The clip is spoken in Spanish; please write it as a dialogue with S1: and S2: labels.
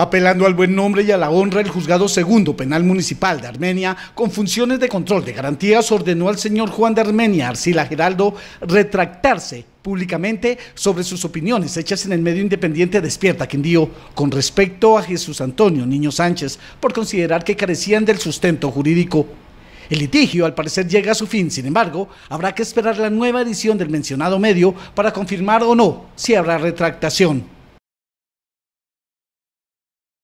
S1: Apelando al buen nombre y a la honra, el juzgado segundo penal municipal de Armenia, con funciones de control de garantías, ordenó al señor Juan de Armenia, Arcila Geraldo, retractarse públicamente sobre sus opiniones hechas en el medio independiente Despierta Quindío con respecto a Jesús Antonio Niño Sánchez por considerar que carecían del sustento jurídico. El litigio al parecer llega a su fin, sin embargo, habrá que esperar la nueva edición del mencionado medio para confirmar o no si habrá retractación.